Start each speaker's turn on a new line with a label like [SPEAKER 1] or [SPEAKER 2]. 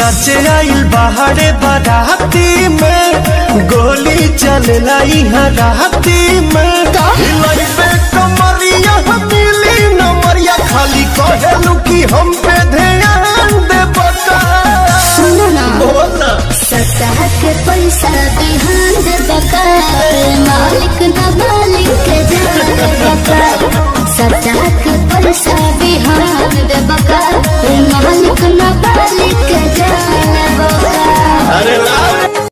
[SPEAKER 1] नाचे आइल बाहरे बाराती में गोली चलेला यहाँ राती में। हिलाई पे कमरिया मिली नमरिया खाली कहेलू कि हम पे ध्यान दे बता
[SPEAKER 2] सुनो ना।
[SPEAKER 1] बोला
[SPEAKER 2] सतह के पैसा बिहान दे बका मालिक न मालिक के जान दे बका सतह Take a dive.